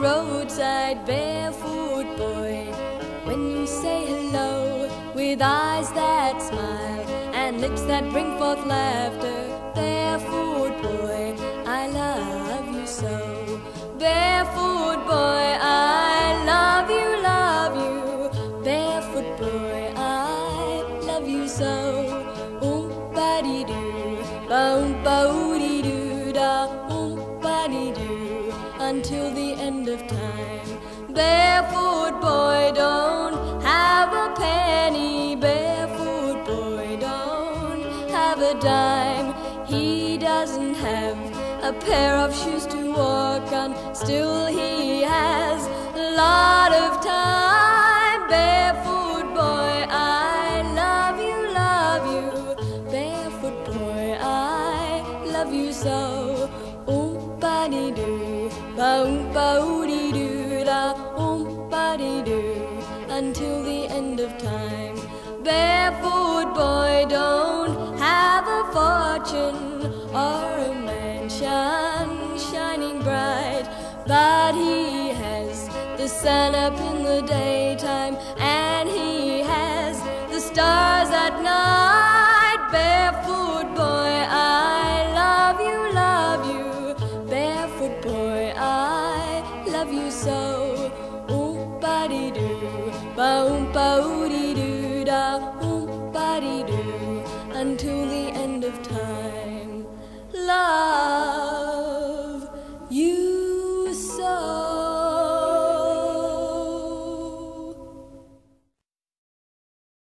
roadside barefoot boy. When you say hello with eyes that smile and lips that bring forth laughter, barefoot boy, I love you so. Barefoot boy, I love you, love you. Barefoot boy, I love you so. Oom ba dee doo, ba oom until the end of time. Barefoot boy, don't have a penny. Barefoot boy, don't have a dime. He doesn't have a pair of shoes to walk on. Still, he has a lot of time. Barefoot boy, I love you, love you. Barefoot boy, I love you so. Ba dee doo, oom ba oo dee oom ba dee doo, until the end of time. Barefoot boy don't have a fortune or a mansion shining bright, but he has the sun up in the daytime love you so. Oompa dee doo, ba oompa dee doo da, oompa dee doo, until the end of time. Love you.